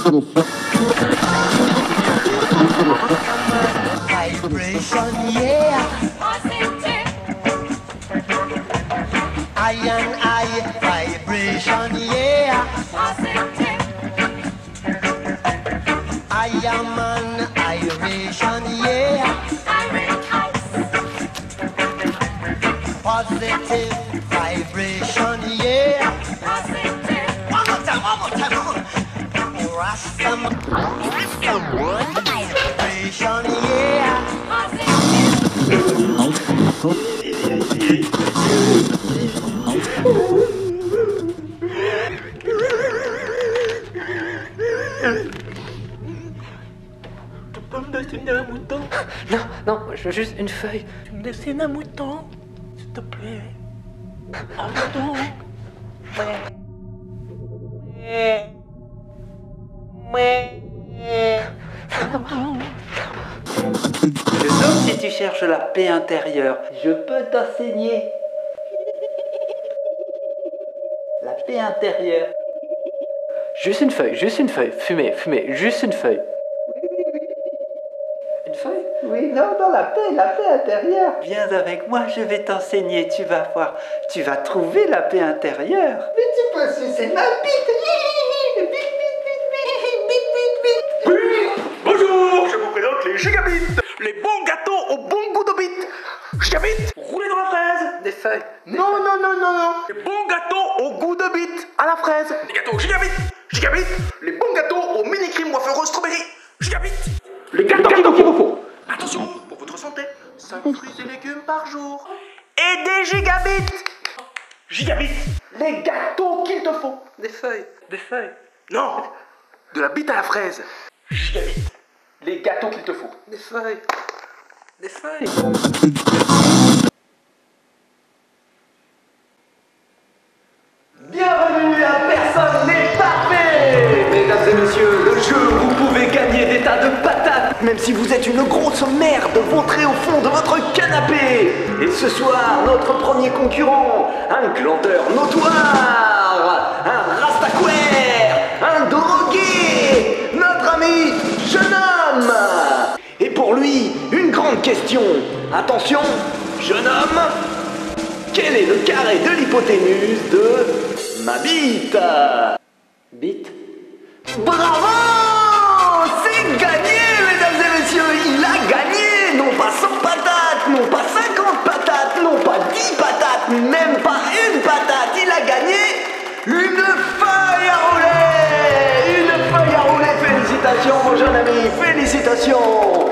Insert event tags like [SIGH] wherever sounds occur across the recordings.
Vibration, yeah. I and I, vibration, yeah. I am an Iration, yeah. Positive vibration, yeah. One more time, one more time, one more. Rastam, Non, non, je veux juste une feuille. Tu me dessines un mouton S'il te plaît. [LAUGHS] Un mouton homme, si tu cherches la paix intérieure, je peux t'enseigner. La paix intérieure. Juste une feuille, juste une feuille. Fumez, fumez, juste une feuille. Une feuille? Oui, non, dans la paix, la paix intérieure. Viens avec moi, je vais t'enseigner, tu vas voir. Tu vas trouver la paix intérieure. Mais tu peux sucer ma bite, bite, bite, bite, bite, bite. Bonjour, je présente les Les bons gâteaux au bon goût de bite. Gigabits, roulés dans la fraise. Des feuilles. Non, non, non, non, non. Les bons gâteaux au goût de bite. À la fraise. Des gâteaux gigabits Gigabits Les bons gâteaux au mini-crème wafereux strawberry. Gigabits Les gâteaux qu'il vous faut. Attention, pour votre santé 5 fruits et légumes par jour. Et des gigabits. Gigabits Les gâteaux qu'il te faut. Des feuilles. Des feuilles. Non De la bite à la fraise. Gigabits Les gâteaux qu'il te faut Des feuilles. Des feuilles. Bienvenue à Personne n'est parfait Mesdames et messieurs, le jeu vous pouvez gagner des tas de patates, même si vous êtes une grosse merde vautrée au fond de votre canapé Et ce soir, notre premier concurrent, un glandeur notoire, un rastaquaire, un drogué, Attention, jeune homme, quel est le carré de l'hypoténuse de ma bite? Bite. Bravo! C'est gagné, mesdames et messieurs. Il a gagné. Non pas 100 patates, non pas 50 patates, non pas 10 patates, même pas une patate. Il a gagné une feuille à rouler. Une feuille à rouler. Félicitations, mon jeune ami. Félicitations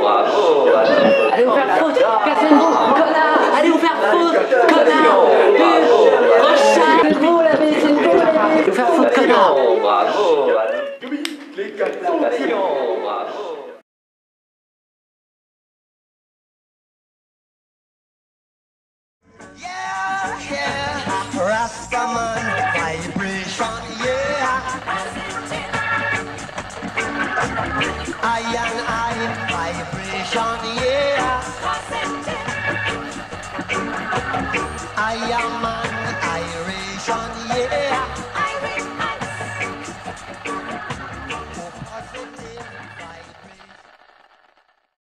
Bravo Allez vous faire foutre, cassez-vous, connard. Allez vous faire foutre, connard. Pur, rachat C'est beau la vie, c'est beau la vie Vous faire foutre, connard Bravo Bravo. Yeah, yeah, Rastaman I and I vibration.